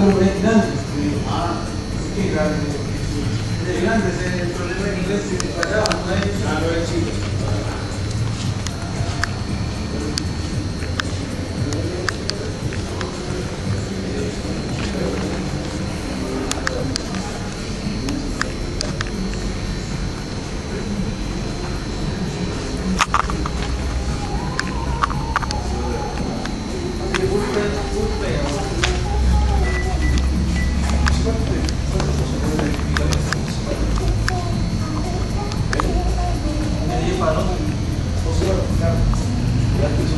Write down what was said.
lo ven grande. Ah, qué grande. De grande, es el problema en inglés se pagaba, no es. E a pessoa